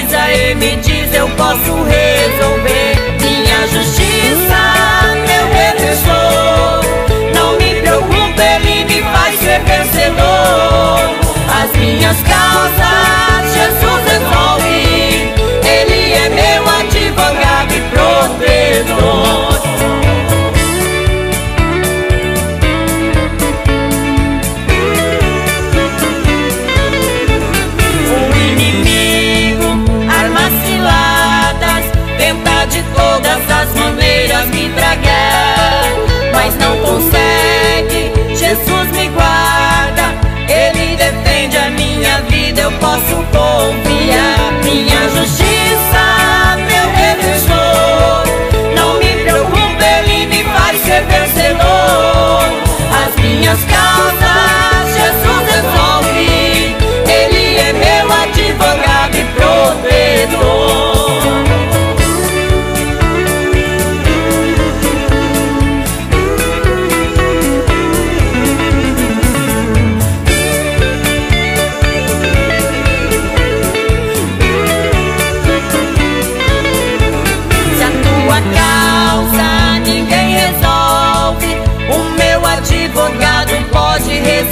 você me diz eu posso resolver Minha justiça, meu defensor Não me preocupe, ele me faz ser vencedor. As minhas causas, vida, eu posso confiar. Minha justiça,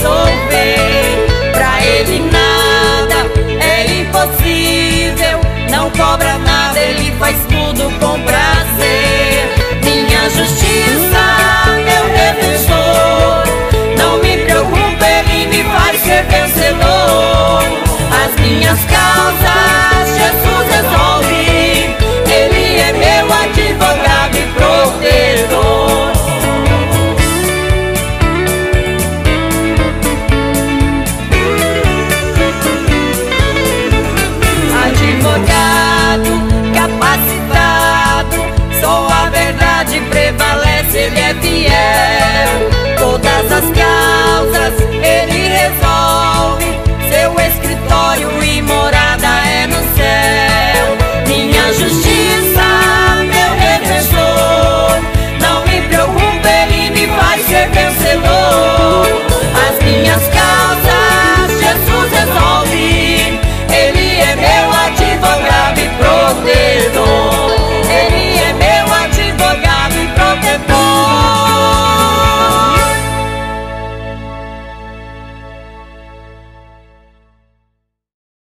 resolver. Pra ele nada é impossível. Não cobra nada, ele faz tudo com prazer. Minha justiça,